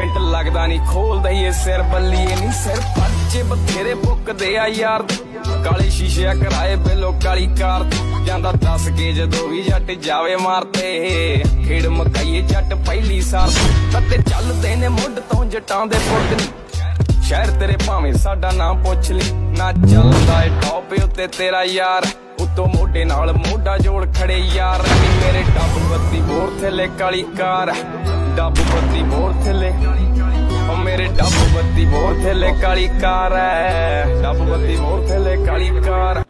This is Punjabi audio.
ਮਿੰਟ ਲੱਗਦਾ ਨਹੀਂ ਖੋਲਦਾ ਈ ਇਹ ਸਿਰ, ਬੱਲੀਏ ਨਹੀਂ ਸਿਰ। ਪੱਜੇ ਬਥੇਰੇ ਬੁੱਕਦੇ ਆ ਯਾਰ। ਕਾਲੇ ਸ਼ੀਸ਼ੇ ਕਰਾਏ ਬਿੱਲੋ ਕਾਲੀ ਕਾਰ ਜਾਂਦਾ ਦੱਸ ਕੇ ਜਦੋਂ ਵੀ ਜੱਟ ਜਾਵੇ ਮਾਰਤੇ। ਖੇਡ ਮਕਾਈਏ ਜੱਟ ਪਹਿਲੀ ਸਾਰ ਤੱਤੇ ਚੱਲਦੇ ਨੇ ਮੁੱਢ ਤੋਂ ਜਟਾਂ ਦੇ ਪੁੱਤ ਨੀ। ਸ਼ਹਿਰ ਤੇਰੇ ਭਾਵੇਂ ਸਾਡਾ ਨਾਮ ਪੁੱਛ ਲਈ ਨਾ ਚੱਲਦਾ ਏ ਟੌਪ ਉੱਤੇ ਤੇਰਾ ਯਾਰ। ਉਤੋਂ ਮੋਢੇ ਨਾਲ ਮੋਢਾ ਜੋੜ ਖੜੇ ਯਾਰ। ਥੱਲੇ ਕਾਲੀ ਕਾਰ, ਡੱਬ ਬੱਤੀ ਬੋਰ ਥੱਲੇ। ਓ ਮੇਰੇ ਡੱਬ ਬੱਤੀ ਬੋਰ ਥੱਲੇ ਕਾਲੀ ਕਾਰ ਐ, ਡੱਬ ਬੱਤੀ ਬੋਰ ਥੱਲੇ ਕਾਲੀ ਕਾਰ।